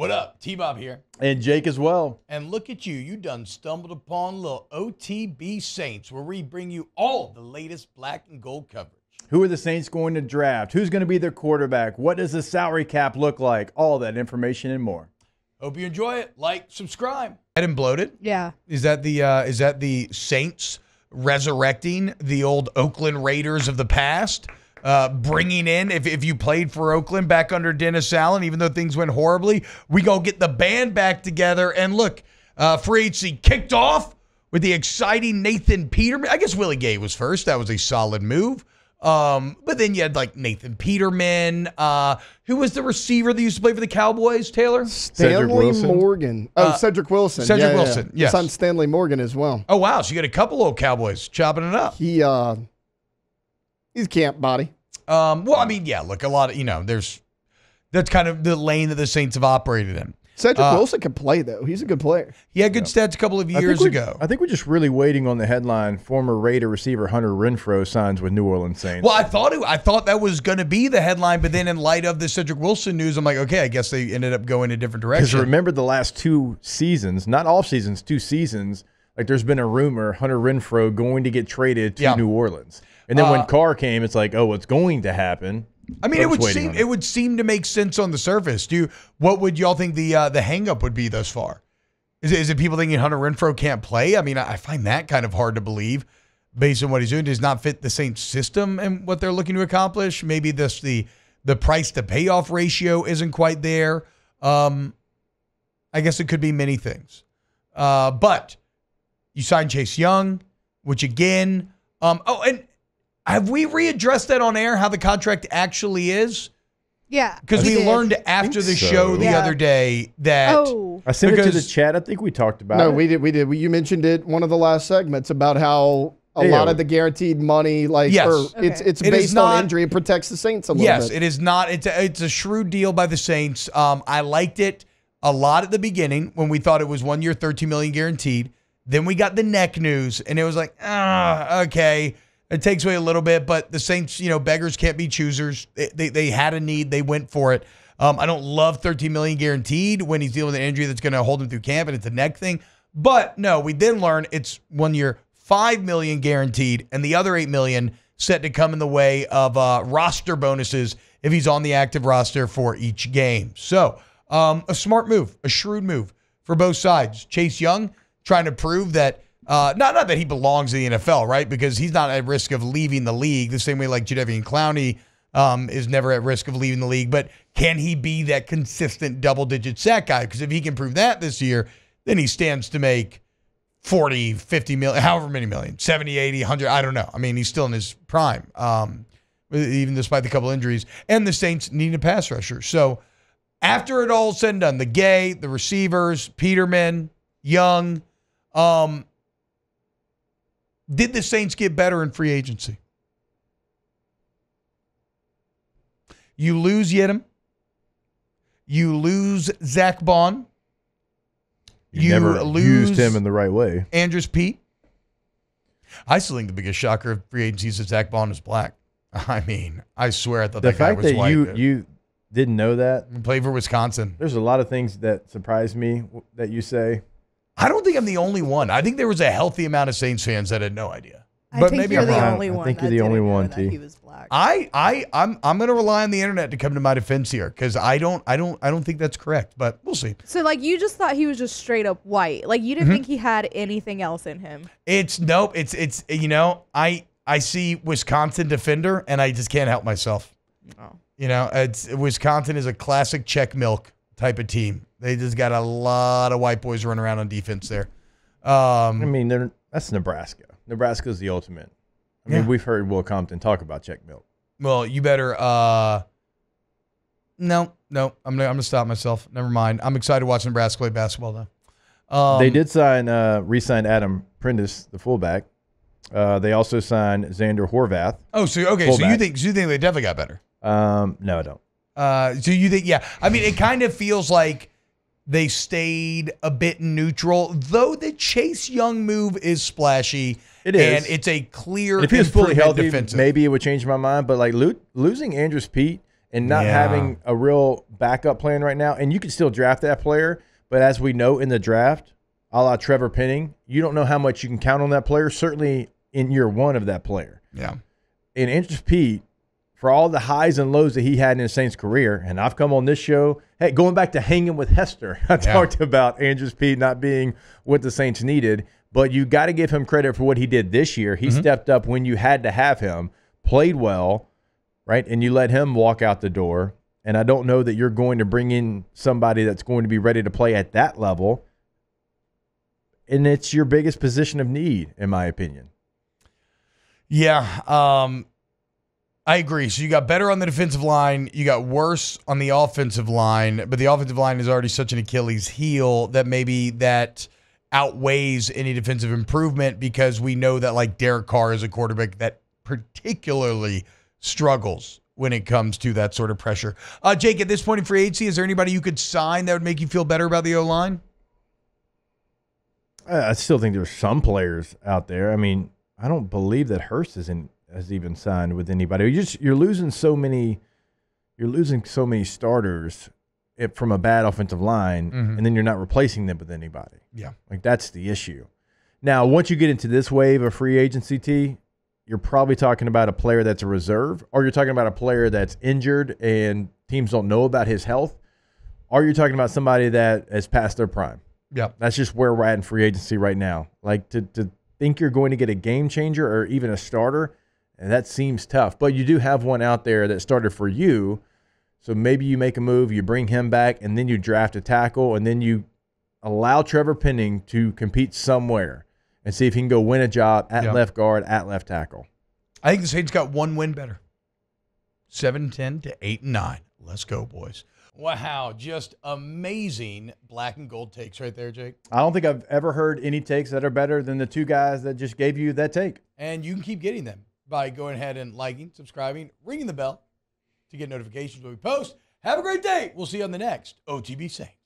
What up? T Bob here. And Jake as well. And look at you. You done stumbled upon little OTB Saints, where we bring you all the latest black and gold coverage. Who are the Saints going to draft? Who's going to be their quarterback? What does the salary cap look like? All that information and more. Hope you enjoy it. Like, subscribe. Head and bloated. Yeah. Is that the uh, is that the Saints resurrecting the old Oakland Raiders of the past? Uh, bringing in, if, if you played for Oakland back under Dennis Allen, even though things went horribly, we go get the band back together. And look, uh, free agency kicked off with the exciting Nathan Peterman. I guess Willie Gay was first. That was a solid move. Um, but then you had like Nathan Peterman. Uh, who was the receiver that used to play for the Cowboys? Taylor. Stanley Morgan. Oh, Uh, Cedric Wilson. Cedric Yeah, yeah, Wilson, yeah. yes. Son Stanley Morgan as well. Oh wow! So you got a couple old Cowboys chopping it up. He uh he's camp body. Um, well, I mean, yeah. Look, a lot of you know, there's that's kind of the lane that the Saints have operated in. Cedric Uh, Wilson can play though. He's a good player. He had good stats a couple of years we- ago. I think we're just really waiting on the headline former Raider receiver Hunter Renfrow signs with New Orleans Saints. Well, I thought it, I thought that was going to be the headline, but then in light of the Cedric Wilson news, I'm like, okay, I guess they ended up going a different direction. Because remember the last two seasons, not all seasons, two seasons, like there's been a rumor Hunter Renfrow going to get traded to Yeah. New Orleans. And then Uh, when Carr came, it's like, oh, it's going to happen. I mean, it would seem it would seem to make sense on the surface. Do you, what would y'all think the uh, the hangup would be thus far? Is it, is it people thinking Hunter Renfrow can't play? I mean, I find that kind of hard to believe based on what he's doing. Does not fit the Saints system and what they're looking to accomplish. Maybe this the the price to payoff ratio isn't quite there. Um, I guess it could be many things. Uh, but you signed Chase Young, which again, um, oh, and have we readdressed that on air how the contract actually is? Yeah. Because we did. learned after the so. show the Yeah. other day that Oh. I sent it to the Because- chat. I think we talked about No, it. we did we did. We, you mentioned it one of the last segments about how a Yeah. lot of the guaranteed money like Yes. or Okay. it's it's It is based not- on injury. It protects the Saints a little yes, bit. it is not. It's a, it's a shrewd deal by the Saints. Um, I liked it a lot at the beginning when we thought it was one year, thirteen million guaranteed. Then we got the neck news, and it was like, ah, okay. It takes away a little bit, but the Saints, you know, beggars can't be choosers. They, they, they had a need, they went for it. Um, I don't love 13 million guaranteed when he's dealing with an injury that's going to hold him through camp and it's a neck thing. But no, we then learn it's one year, five million guaranteed, and the other eight million set to come in the way of uh, roster bonuses if he's on the active roster for each game. So um, a smart move, a shrewd move for both sides. Chase Young trying to prove that uh, not not that he belongs in the NFL, right? Because he's not at risk of leaving the league the same way like Jadeveon Clowney um, is never at risk of leaving the league. But can he be that consistent double digit sack guy? Because if he can prove that this year, then he stands to make 40, 50 million, however many million, 70, 80, 100. I don't know. I mean, he's still in his prime, um, even despite the couple injuries. And the Saints need a pass rusher. So after it all said and done, the gay, the receivers, Peterman, Young, um, did the Saints get better in free agency? You lose Yedem. You lose Zack Baun. You, You never lose- used him in the right way. Andrus Peat. I still think the biggest shocker of free agency is that Zack Baun is black. I mean, I swear I thought The that guy fact was that white. you you didn't know that, He played for Wisconsin. there's a lot of things that surprise me that you say. I don't think I'm the only one. I think there was a healthy amount of Saints fans that had no idea. I But think maybe you're I'm the wrong. only I think you're that the only one, that T. He was black. I I I'm I'm gonna rely on the internet to come to my defense here because I don't I don't I don't think that's correct. But we'll see. so like you just thought he was just straight up white. Like you didn't Mm-hmm. think he had anything else in him. It's nope. It's it's you know I I see Wisconsin defender and I just can't help myself. Oh. You know, it's Wisconsin is a classic check milk type of team. They just got a lot of white boys running around on defense there. I Um, mean, they're, that's Nebraska. Nebraska's the ultimate. I mean, Yeah. we've heard Will Compton talk about check milk. well, you better. uh No, no, I'm gonna I'm gonna stop myself. Never mind. I'm excited to watch Nebraska play basketball though. Um, they did sign, uh, re-sign Adam Prentice, the fullback. Uh, they also signed Xander Horvath. Oh, so okay. So you think so you think they definitely got better? Um, no, I don't. Uh, so you think, yeah. I mean, it kind of feels like they stayed a bit neutral, though the Chase Young move is splashy. It is. And it's a clear if he was fully healthy, defensive. maybe it would change my mind. But like lo- losing Andrus Peat and not Yeah. having a real backup plan right now. And you can still draft that player, but as we know in the draft, a la Trevor Penning, you don't know how much you can count on that player. Certainly in year one of that player. Yeah. And Andrus Peat, for all the highs and lows that he had in his Saints career, and I've come on this show, hey, going back to hanging with Hester, I talked about Andrus Peat not being what the Saints needed, but you got to give him credit for what he did this year. He stepped up when you had to have him, played well, right? And you let him walk out the door. And I don't know that you're going to bring in somebody that's going to be ready to play at that level. And it's your biggest position of need, in my opinion. Yeah, um, I agree. So you got better on the defensive line, you got worse on the offensive line, but the offensive line is already such an Achilles heel that maybe that outweighs any defensive improvement because we know that like Derek Carr is a quarterback that particularly struggles when it comes to that sort of pressure. Uh, Jake, at this point in free agency, is there anybody you could sign that would make you feel better about the O line? I still think there's some players out there. I mean, I don't believe that Hurst isn't has even signed with anybody. You just you're losing so many, you're losing so many starters if, from a bad offensive line, mm-hmm. and then you're not replacing them with anybody. Yeah. Like that's the issue. Now, once you get into this wave of free agency, T, you're probably talking about a player that's a reserve, or you're talking about a player that's injured and teams don't know about his health, or you're talking about somebody that has passed their prime. Yeah. That's just where we're at in free agency right now. Like to, to think you're going to get a game changer or even a starter, and that seems tough. But you do have one out there that started for you. So maybe you make a move, you bring him back, and then you draft a tackle, and then you allow Trevor Penning to compete somewhere and see if he can go win a job at Yeah. left guard, at left tackle. I think the Saints got one win better. 7 10 to 8 and 9. Let's go, boys. Wow, just amazing black and gold takes right there, Jake. I don't think I've ever heard any takes that are better than the two guys that just gave you that take. And you can keep getting them by going ahead and liking, subscribing, ringing the bell to get notifications when we post. Have a great day. We'll see you on the next OTB Saints.